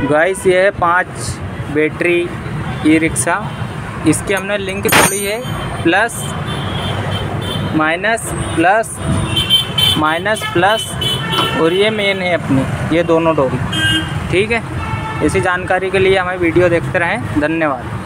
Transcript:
Guys, ये है पाँच बैटरी ई रिक्शा इसकी हमने लिंक छोड़ी है। Plus, minus plus minus, plus, और ये मेन है अपनी। ये दोनों डोरी ठीक है? इसी जानकारी के लिए हमें वीडियो देखते रहें। धन्यवाद।